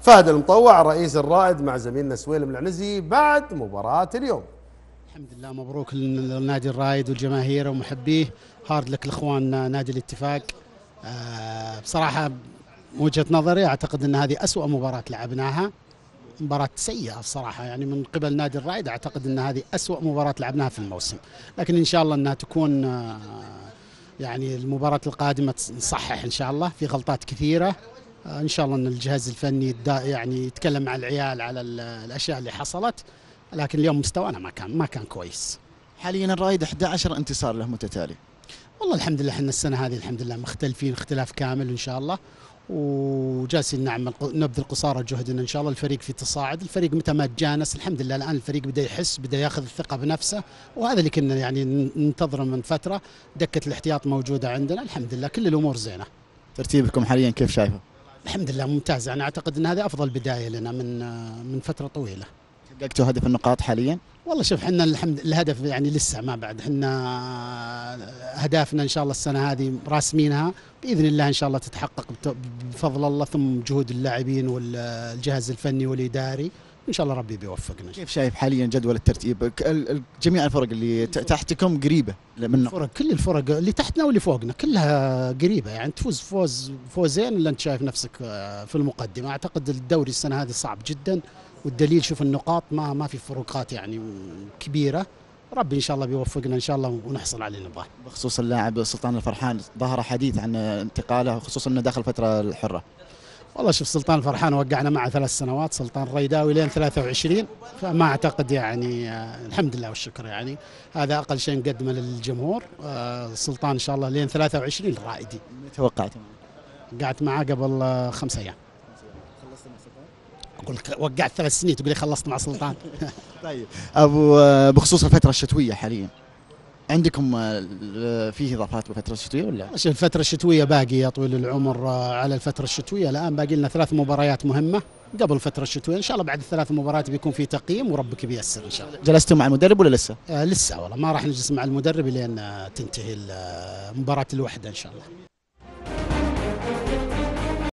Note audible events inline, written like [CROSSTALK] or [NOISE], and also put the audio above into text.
فهد المطوع رئيس الرائد مع زميلنا سويلم العنزي بعد مباراة اليوم. الحمد لله مبروك للنادي الرايد والجماهير ومحبيه. هارد لك الأخوان نادي الاتفاق. آه، بصراحة من وجهة نظري أعتقد أن هذه أسوأ مباراة لعبناها. مباراة سيئة الصراحة يعني من قبل نادي الرايد أعتقد أن هذه أسوأ مباراة لعبناها في الموسم. لكن إن شاء الله أنها تكون آه، يعني المباراة القادمة نصحح إن شاء الله في غلطات كثيرة. آه، إن شاء الله أن الجهاز الفني يعني يتكلم مع العيال على ال- الأشياء اللي حصلت لكن اليوم مستوانا ما كان ما كان كويس. حاليا الرايد 11 انتصار له متتالي والله الحمد لله إحنا السنة هذه الحمد لله مختلفين اختلاف كامل إن شاء الله. وجالسين نعمل نبذل قصارى جهدنا إن شاء الله. الفريق في تصاعد الفريق متى ما تجانس الحمد لله الآن الفريق بدأ يحس بدأ يأخذ الثقة بنفسه. وهذا اللي كنا يعني ننتظره من فترة. دكة الاحتياط موجودة عندنا الحمد لله كل الأمور زينة. ترتيبكم حاليا كيف شايفه؟ الحمد لله ممتاز. أنا أعتقد إن هذه أفضل بداية لنا من من فترة طويلة. حققتوا هدف النقاط حاليا؟ والله شوف إحنا الحمد الهدف يعني لسه ما بعد. إحنا اهدافنا إن شاء الله السنة هذه راسمينها. بإذن الله إن شاء الله تتحقق بفضل الله ثم جهود اللاعبين والجهاز الفني والإداري. إن شاء الله ربي بيوفقنا. كيف شايف حاليا جدول الترتيب؟ جميع الفرق اللي تحتكم قريبة من الفرق كل الفرق اللي تحتنا واللي فوقنا كلها قريبة. يعني تفوز فوز فوزين الا أنت شايف نفسك آه، في المقدمة؟ أعتقد الدوري السنة هذه صعب جدا والدليل شوف النقاط ما ما في فروقات يعني كبيرة. ربي إن شاء الله بيوفقنا إن شاء الله ونحصل على اللي نبغاه بخصوص اللاعب سلطان الفرحان ظهر حديث عن انتقاله خصوصا إنه دخل فترة الحرة. والله شوف سلطان الفرحان وقعنا معه ثلاث سنوات سلطان الريداوي لين 23 فما أعتقد يعني آه، الحمد لله والشكر يعني. هذا أقل شيء نقدمه للجمهور. آه، سلطان إن شاء الله لين 23 الرائدي توقعت؟ قعدت معاه قبل آه، خمس أيام. أقول لك وقعت ثلاث سنين تقول لي خلصت مع سلطان. [LAUGHS] طيب. أبو بخصوص الفترة الشتوية حاليا. عندكم آه، فيه إضافات بالفترة الشتوية ولا؟ شوف الفترة الشتوية باقي يا طويل العمر آه، على الفترة الشتوية الآن باقي لنا ثلاث مباريات مهمة قبل الفترة الشتوية إن شاء الله بعد الثلاث مباريات بيكون في تقييم وربك بيسر إن شاء الله جلستم مع المدرب ولا لسه؟ آه لسه والله ما راح نجلس مع المدرب لين تنتهي آه، مباراة الوحدة إن شاء الله